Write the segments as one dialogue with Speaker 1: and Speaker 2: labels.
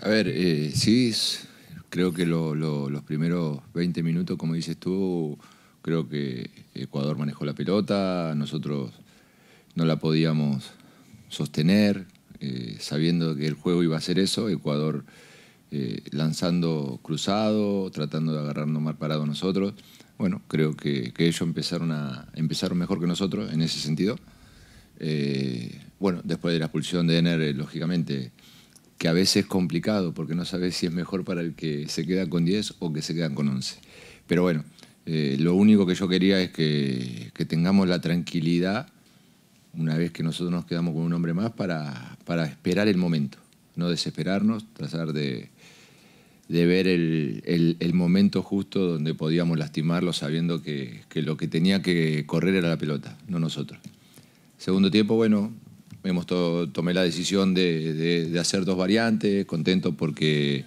Speaker 1: A ver, eh, sí, creo que los primeros 20 minutos, como dices tú, creo que Ecuador manejó la pelota, nosotros no la podíamos sostener, eh, sabiendo que el juego iba a ser eso, Ecuador eh, lanzando cruzado, tratando de agarrarnos mal parado nosotros. Bueno, creo que, ellos empezaron, a, empezaron mejor que nosotros en ese sentido. Eh, bueno, después de la expulsión de Ener, lógicamente, que a veces es complicado porque no sabes si es mejor para el que se queda con 10 o que se quedan con 11. Pero bueno, lo único que yo quería es que, tengamos la tranquilidad una vez que nosotros nos quedamos con un hombre más para, para esperar el momento, no desesperarnos, tratar de, de ver el, el, momento justo donde podíamos lastimarlo sabiendo que, que, lo que tenía que correr era la pelota, no nosotros. Segundo tiempo, bueno, hemos tomé la decisión de, hacer dos variantes, contento porque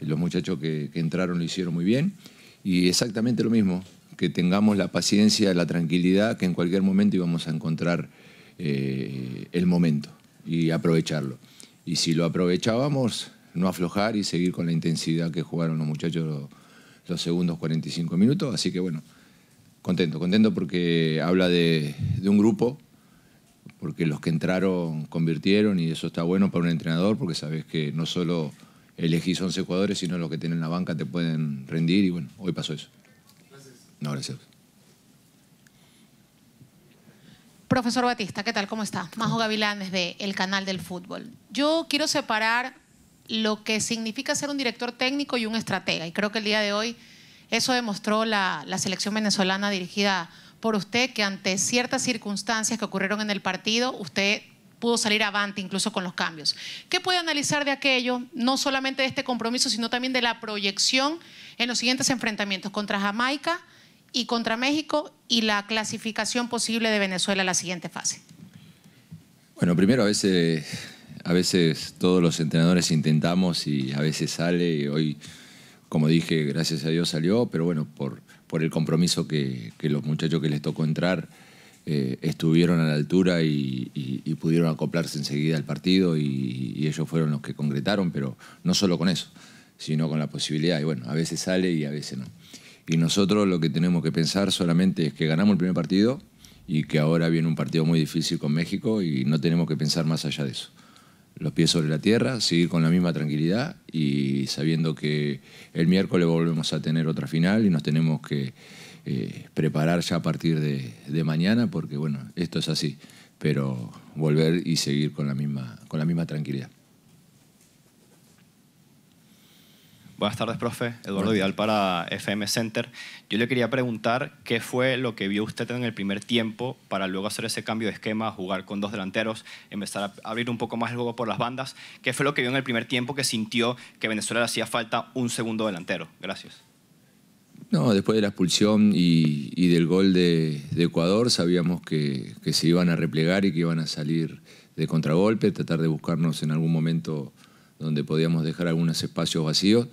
Speaker 1: los muchachos que, que entraron lo hicieron muy bien y exactamente lo mismo, que tengamos la paciencia, la tranquilidad, que en cualquier momento íbamos a encontrar eh, el momento y aprovecharlo. Y si lo aprovechábamos, no aflojar y seguir con la intensidad que jugaron los muchachos los, segundos 45 minutos. Así que bueno, contento, contento porque habla de, un grupo, porque los que entraron convirtieron y eso está bueno para un entrenador porque sabes que no solo elegís 11 jugadores, sino los que tienen la banca te pueden rendir y bueno, hoy pasó eso. Gracias. No, gracias.
Speaker 2: Profesor Batista, ¿qué tal? ¿Cómo está? Majo Gavilán desde el canal del fútbol. Yo quiero separar lo que significa ser un director técnico y un estratega. Y creo que el día de hoy eso demostró la, selección venezolana dirigida por usted, que ante ciertas circunstancias que ocurrieron en el partido, usted pudo salir avante incluso con los cambios. ¿Qué puede analizar de aquello, no solamente de este compromiso, sino también de la proyección en los siguientes enfrentamientos contra Jamaica? y contra México y la clasificación posible de Venezuela a la siguiente fase?
Speaker 1: Bueno, primero a veces, a veces todos los entrenadores intentamos y a veces sale y hoy, como dije, gracias a Dios salió, pero bueno, por, por el compromiso que, los muchachos que les tocó entrar eh, estuvieron a la altura y, pudieron acoplarse enseguida al partido y, y ellos fueron los que concretaron, pero no solo con eso, sino con la posibilidad. Y bueno, a veces sale y a veces no. Y nosotros lo que tenemos que pensar solamente es que ganamos el primer partido y que ahora viene un partido muy difícil con México y no tenemos que pensar más allá de eso. Los pies sobre la tierra, seguir con la misma tranquilidad y sabiendo que el miércoles volvemos a tener otra final y nos tenemos que eh, preparar ya a partir de, de, mañana porque bueno, esto es así, pero volver y seguir con la misma, con la misma tranquilidad.
Speaker 3: Buenas tardes, profe. Eduardo Vidal para FM Center. Yo le quería preguntar qué fue lo que vio usted en el primer tiempo para luego hacer ese cambio de esquema, jugar con dos delanteros, empezar a abrir un poco más el juego por las bandas. ¿Qué fue lo que vio en el primer tiempo que sintió que Venezuela le hacía falta un segundo delantero? Gracias.
Speaker 1: No, después de la expulsión y, del gol de, Ecuador, sabíamos que, que se iban a replegar y que iban a salir de contragolpe, tratar de buscarnos en algún momento donde podíamos dejar algunos espacios vacíos.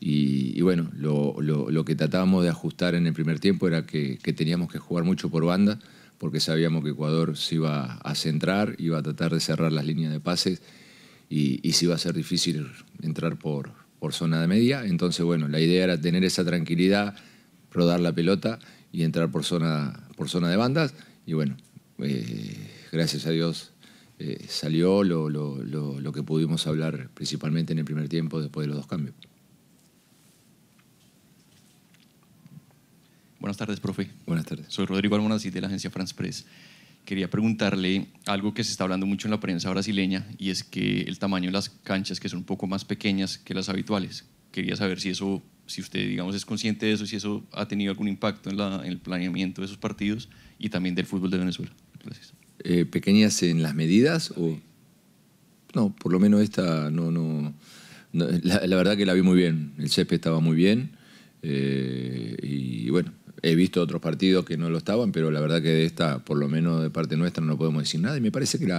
Speaker 1: Y, bueno, lo, que tratábamos de ajustar en el primer tiempo era que, teníamos que jugar mucho por banda, porque sabíamos que Ecuador se iba a centrar, iba a tratar de cerrar las líneas de pases y, y se iba a ser difícil entrar por, por zona de media. Entonces, bueno, la idea era tener esa tranquilidad, rodar la pelota y entrar por zona, por zona de bandas. Y bueno, eh, gracias a Dios eh, salió lo, lo, lo, que pudimos hablar principalmente en el primer tiempo después de los dos cambios.
Speaker 4: Buenas tardes, profe.
Speaker 1: Buenas tardes.
Speaker 4: Soy Rodrigo Almonacid de la agencia France Press. Quería preguntarle algo que se está hablando mucho en la prensa brasileña y es que el tamaño de las canchas que son un poco más pequeñas que las habituales. Quería saber si eso, si usted digamos es consciente de eso, si eso ha tenido algún impacto en, la, en el planeamiento de esos partidos y también del fútbol de Venezuela. Gracias.
Speaker 1: Eh, pequeñas en las medidas o no, por lo menos esta no, no, la, verdad que la vi muy bien, el césped estaba muy bien eh, y bueno, he visto otros partidos que no lo estaban, pero la verdad que de esta, por lo menos de parte nuestra, no podemos decir nada y me parece que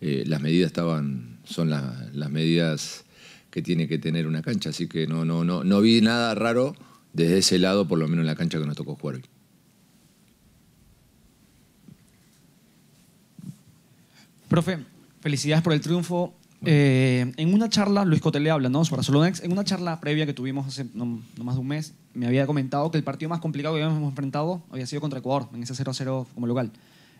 Speaker 1: eh, las medidas estaban, son las medidas que tiene que tener una cancha, así que no, no, no, no vi nada raro desde ese lado, por lo menos en la cancha que nos tocó jugar hoy.
Speaker 5: Profe, felicidades por el triunfo. Eh, en una charla, Luis Cotelé habla, ¿no? Sobre Solonex, en una charla previa que tuvimos hace no, más de un mes, me había comentado que el partido más complicado que habíamos enfrentado había sido contra Ecuador, en ese 0-0 como local.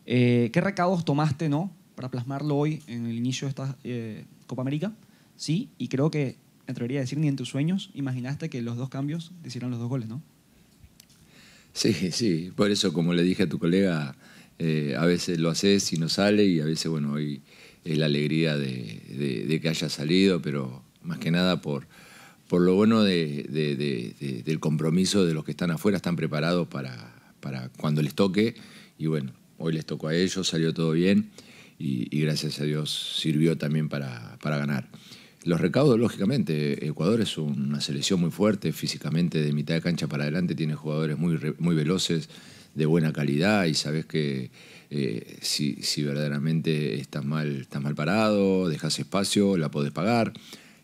Speaker 5: Eh, ¿Qué recados tomaste, ¿no? Para plasmarlo hoy en el inicio de esta eh, Copa América. Sí, y creo que, me atrevería a decir, ni en tus sueños imaginaste que los dos cambios te hicieron los dos goles, ¿no?
Speaker 1: Sí, sí, por eso como le dije a tu colega, a veces lo haces y no sale y a veces, bueno, hoy es la alegría de, que haya salido, pero más que nada por, por lo bueno del compromiso de los que están afuera, están preparados para, para cuando les toque. Y bueno, hoy les tocó a ellos, salió todo bien y, gracias a Dios sirvió también para, para, ganar. Los recaudos, lógicamente, Ecuador es una selección muy fuerte, físicamente de mitad de cancha para adelante, tiene jugadores muy, muy veloces, de buena calidad y sabes que eh, si, verdaderamente estás mal, estás mal parado, dejas espacio, la podés pagar.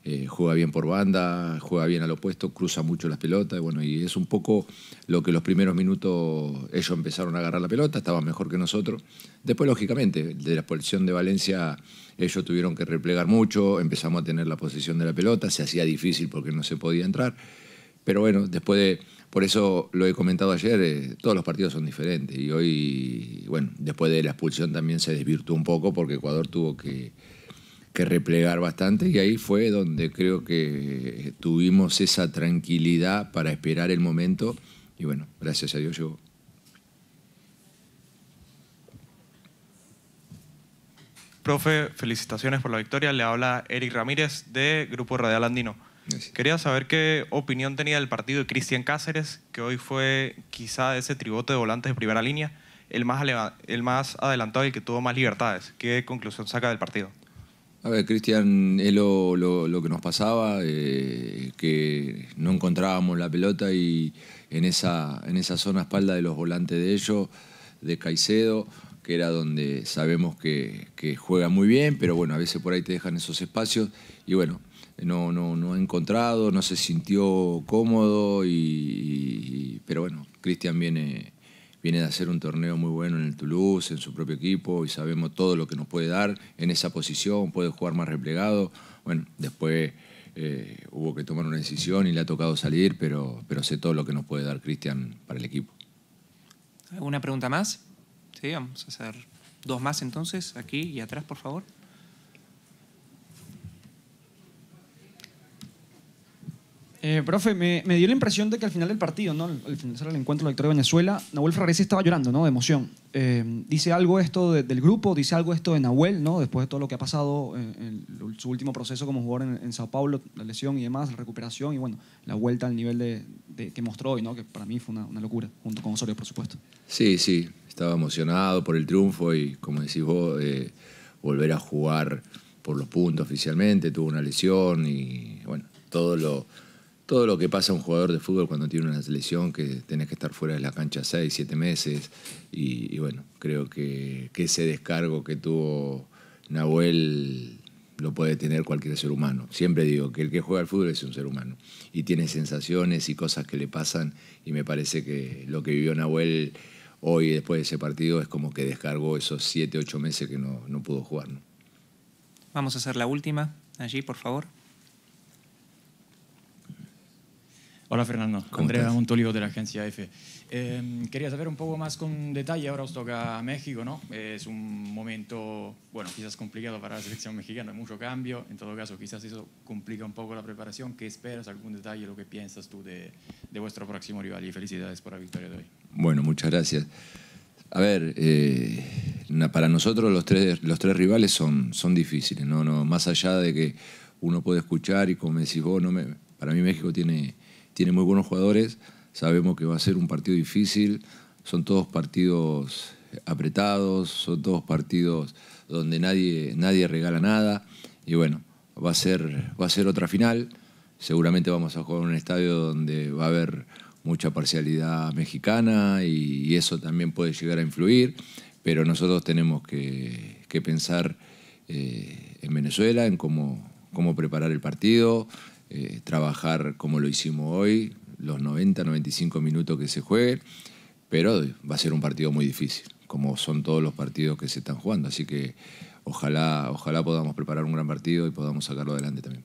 Speaker 1: Eh, juega bien por banda, juega bien al opuesto, cruza mucho las pelotas, bueno, y es un poco lo que los primeros minutos ellos empezaron a agarrar la pelota, estaban mejor que nosotros. Después, lógicamente, de la posición de Valencia, ellos tuvieron que replegar mucho, empezamos a tener la posición de la pelota, se hacía difícil porque no se podía entrar, pero bueno, después de por eso lo he comentado ayer, eh, todos los partidos son diferentes. Y hoy, bueno, después de la expulsión también se desvirtuó un poco porque Ecuador tuvo que, replegar bastante y ahí fue donde creo que tuvimos esa tranquilidad para esperar el momento y bueno, gracias a Dios llegó.
Speaker 6: Profe, felicitaciones por la victoria. Le habla Eric Ramírez de Grupo Radial Andino. Quería saber qué opinión tenía del partido de Cristian Cáceres, que hoy fue quizá ese tribote de volantes de primera línea, el más, el más adelantado y el que tuvo más libertades. ¿Qué conclusión saca del partido?
Speaker 1: A ver, Cristian, es lo, que nos pasaba, eh, que no encontrábamos la pelota y en esa, en esa zona espalda de los volantes de ellos, de Caicedo, que era donde sabemos que, que juega muy bien, pero bueno, a veces por ahí te dejan esos espacios y bueno, no, no, no ha encontrado, no se sintió cómodo, y, pero bueno, Cristian viene, viene de hacer un torneo muy bueno en el Toulouse, en su propio equipo, y sabemos todo lo que nos puede dar en esa posición, puede jugar más replegado. Bueno, después eh, hubo que tomar una decisión y le ha tocado salir, pero, pero sé todo lo que nos puede dar Cristian para el equipo.
Speaker 7: ¿Alguna pregunta más? Sí, vamos a hacer dos más entonces, aquí y atrás, por favor.
Speaker 5: Eh, profe, me, dio la impresión de que al final del partido, ¿no? al finalizar el encuentro de la victoria de Venezuela, Nahuel Ferraresi estaba llorando ¿no? de emoción. Eh, dice algo esto del grupo, dice algo esto de Nahuel, ¿no? después de todo lo que ha pasado en, su último proceso como jugador en, Sao Paulo, la lesión y demás, la recuperación y bueno, la vuelta al nivel de, que mostró hoy, ¿no? que para mí fue una, locura, junto con Osorio, por supuesto.
Speaker 1: Sí, sí, estaba emocionado por el triunfo y como decís vos, eh, volver a jugar por los puntos oficialmente, tuvo una lesión y bueno, todo lo todo lo que pasa a un jugador de fútbol cuando tiene una selección, que tenés que estar fuera de la cancha seis, siete meses. Y, bueno, creo que, ese descargo que tuvo Nahuel lo puede tener cualquier ser humano. Siempre digo que el que juega al fútbol es un ser humano y tiene sensaciones y cosas que le pasan y me parece que lo que vivió Nahuel hoy después de ese partido es como que descargó esos siete, ocho meses que no pudo jugar.
Speaker 7: Vamos a hacer la última allí, por favor.
Speaker 8: Hola Fernando, Andrea Montolivo de la agencia EFE. Em, quería saber un poco más con detalle, ahora os toca México, ¿no? Es un momento, bueno, quizás complicado para la selección mexicana, hay mucho cambio, en todo caso quizás eso complica un poco la preparación. ¿Qué esperas, algún detalle, lo que piensas tú de, de vuestro próximo rival? Y felicidades por la victoria de hoy.
Speaker 1: Bueno, muchas gracias. A ver, eh, para nosotros los tres, los tres rivales son, son difíciles, ¿no? ¿no? Más allá de que uno puede escuchar y como decís vos, no me, para mí México tiene tiene muy buenos jugadores, sabemos que va a ser un partido difícil, son todos partidos apretados, son todos partidos donde nadie, nadie regala nada y bueno, va a, ser, va a ser otra final, seguramente vamos a jugar en un estadio donde va a haber mucha parcialidad mexicana y, eso también puede llegar a influir, pero nosotros tenemos que, pensar eh, en Venezuela, en cómo, cómo preparar el partido, eh, trabajar como lo hicimos hoy, los 90, 95 minutos que se juegue, pero va a ser un partido muy difícil, como son todos los partidos que se están jugando. Así que ojalá, ojalá podamos preparar un gran partido y podamos sacarlo adelante también.